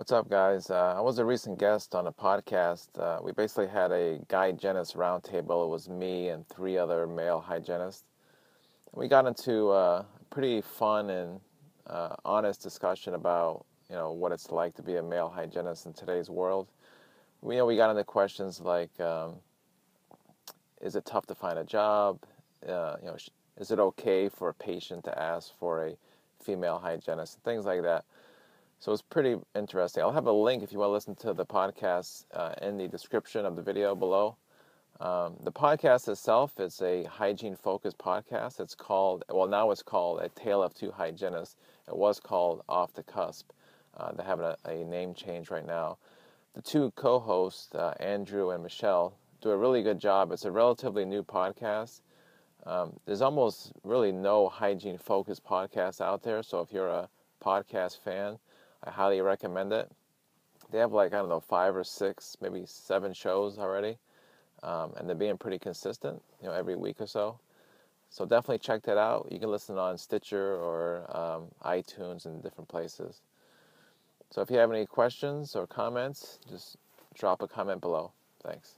What's up, guys? Uh, I was a recent guest on a podcast. Uh, we basically had a guy hygienist roundtable. It was me and three other male hygienists. We got into a pretty fun and uh, honest discussion about you know what it's like to be a male hygienist in today's world. We you know we got into questions like, um, is it tough to find a job? Uh, you know, is it okay for a patient to ask for a female hygienist? Things like that. So it's pretty interesting. I'll have a link if you want to listen to the podcast uh, in the description of the video below. Um, the podcast itself is a hygiene focused podcast. It's called, well, now it's called A Tale of Two Hygienists. It was called Off the Cusp. Uh, they're having a, a, name change right now. The two co hosts, uh, Andrew and Michelle, do a really good job. It's a relatively new podcast. Um, there's almost really no hygiene focused podcast out there. So if you're a podcast fan, I highly recommend it. They have like, I don't know, five or six, maybe seven shows already. Um, and they're being pretty consistent, you know, every week or so. So definitely check that out. You can listen on Stitcher or um, iTunes and different places. So if you have any questions or comments, just drop a comment below. Thanks.